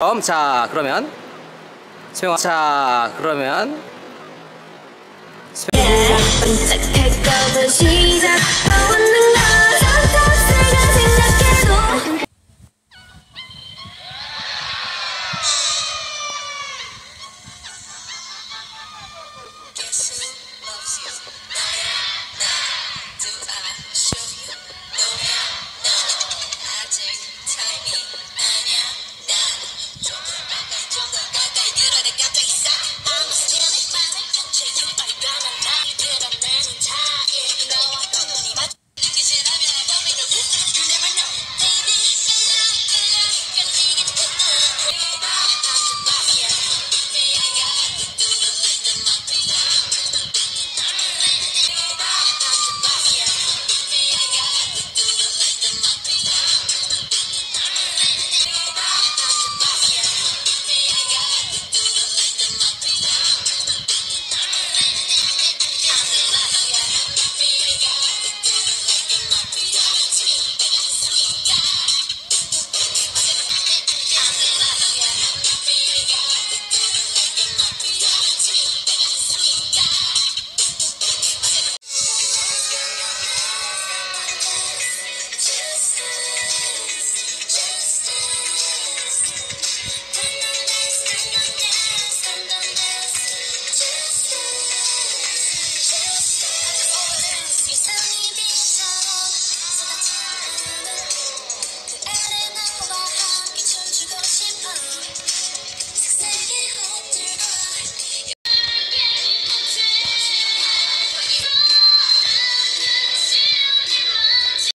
그럼 자 그러면. 소영아. 자 그러면. 네, 반짝할거든 시작하는